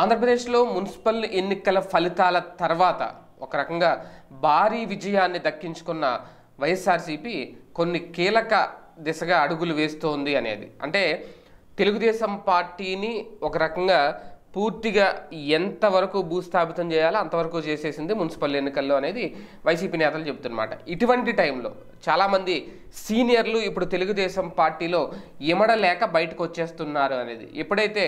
ఆంధ్రప్రదేశ్లో మున్సిపల్ ఎన్నికల ఫలితాల తర్వాత ఒక రకంగా భారీ విజయాన్ని దక్కించుకున్న వైఎస్ఆర్సీపీ కొన్ని కీలక దిశగా అడుగులు వేస్తోంది అనేది. అంటే తెలుగుదేశం పార్టీని ఒక రకంగా పూర్తిగా ఎంతవరకు భూస్థాపితం చేయాలో అంతవరకు చేసేసింది మున్సిపల్ ఎన్నికల్లో అనేది వైసీపీ నేతలు చెబుతున్నమాట. ఇటువంటి టైంలో చాలామంది సీనియర్లు ఇప్పుడు తెలుగుదేశం పార్టీలో ఇమడలేక బయటకు వచ్చేస్తున్నారు అనేది. ఎప్పుడైతే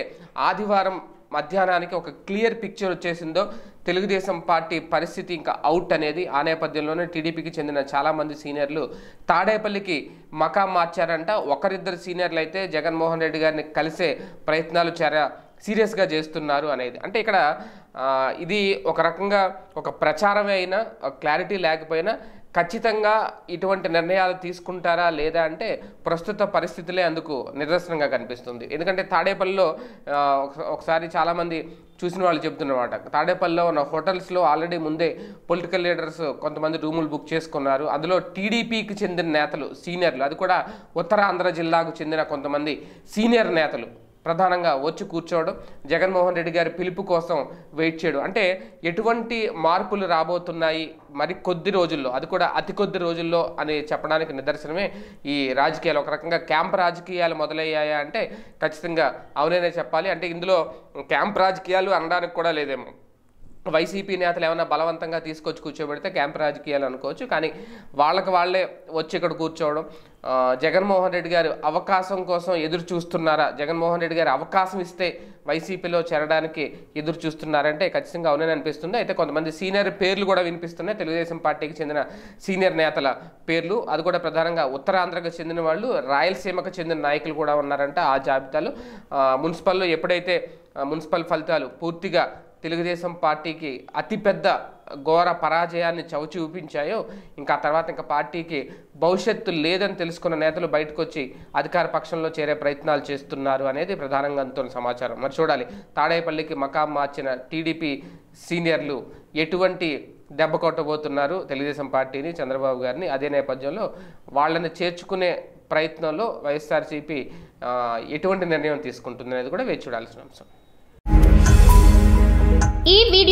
ఆదివారం మధ్యాహ్నానికి ఒక క్లియర్ పిక్చర్ వచ్చేసిందో తెలుగుదేశం పార్టీ పరిస్థితి ఇంకా అవుట్ అనేది ఆ నేపథ్యంలోనే టీడీపీకి చెందిన చాలామంది సీనియర్లు తాడేపల్లికి మకా మార్చారంట. ఒకరిద్దరు సీనియర్లు అయితే జగన్మోహన్ రెడ్డి గారిని కలిసే ప్రయత్నాలు చాలా సీరియస్గా చేస్తున్నారు అనేది. అంటే ఇక్కడ ఇది ఒక రకంగా ఒక ప్రచారమే అయినా క్లారిటీ లేకపోయినా ఖచ్చితంగా ఇటువంటి నిర్ణయాలు తీసుకుంటారా లేదా అంటే ప్రస్తుత పరిస్థితులే అందుకు నిదర్శనంగా కనిపిస్తుంది. ఎందుకంటే తాడేపల్లిలో ఒకసారి చాలామంది చూసిన వాళ్ళు చెప్తున్నమాట తాడేపల్లిలో ఉన్న హోటల్స్లో ఆల్రెడీ ముందే పొలిటికల్ లీడర్స్ కొంతమంది రూములు బుక్ చేసుకున్నారు. అందులో టీడీపీకి చెందిన నేతలు సీనియర్లు అది కూడా ఉత్తరాంధ్ర జిల్లాకు చెందిన కొంతమంది సీనియర్ నేతలు. ప్రధానంగా వచ్చి కూర్చోవడం జగన్మోహన్ రెడ్డి గారి పిలుపు కోసం వెయిట్ చేయడం. అంటే ఎటువంటి మార్పులు రాబోతున్నాయి మరి కొద్ది రోజుల్లో? అది కూడా అతి కొద్ది రోజుల్లో అని చెప్పడానికి నిదర్శనమే ఈ రాజకీయాలు. ఒక రకంగా క్యాంప్ రాజకీయాలు మొదలయ్యాయా అంటే ఖచ్చితంగా అవుననే చెప్పాలి. అంటే ఇందులో క్యాంప్ రాజకీయాలు అనడానికి కూడా లేదేమో. వైసీపీ నేతలు ఏమైనా బలవంతంగా తీసుకొచ్చి కూర్చోబెడితే క్యాంప్ రాజకీయాలు అనుకోవచ్చు. కానీ వాళ్ళకి వాళ్ళే వచ్చి ఇక్కడ కూర్చోవడం. జగన్మోహన్ రెడ్డి గారు అవకాశం కోసం ఎదురు చూస్తున్నారా? జగన్మోహన్ రెడ్డి గారు అవకాశం ఇస్తే వైసీపీలో చేరడానికి ఎదురు చూస్తున్నారంటే ఖచ్చితంగా అవునని అనిపిస్తుంది. అయితే కొంతమంది సీనియర్ పేర్లు కూడా వినిపిస్తున్నాయి. తెలుగుదేశం పార్టీకి చెందిన సీనియర్ నేతల పేర్లు. అది కూడా ప్రధానంగా ఉత్తరాంధ్రకు చెందిన వాళ్ళు రాయలసీమకు చెందిన నాయకులు కూడా ఉన్నారంట ఆ జాబితాలో. మున్సిపల్లో ఎప్పుడైతే మున్సిపల్ ఫలితాలు పూర్తిగా తెలుగుదేశం పార్టీకి అతిపెద్ద ఘోర పరాజయాన్ని చవి చూపించాయో ఇంకా తర్వాత ఇంకా పార్టీకి భవిష్యత్తు లేదని తెలుసుకున్న నేతలు బయటకు వచ్చి అధికార పక్షంలో చేరే ప్రయత్నాలు చేస్తున్నారు అనేది ప్రధానంగా అందుతున్న సమాచారం. మరి చూడాలి తాడేపల్లికి మకాం మార్చిన టీడీపీ సీనియర్లు ఎటువంటి దెబ్బ కొట్టబోతున్నారు తెలుగుదేశం పార్టీని చంద్రబాబు గారిని? అదే నేపథ్యంలో వాళ్ళని చేర్చుకునే ప్రయత్నంలో వైఎస్ఆర్సీపీ ఎటువంటి నిర్ణయం తీసుకుంటుంది అనేది కూడా వేచి చూడాల్సిన అంశం.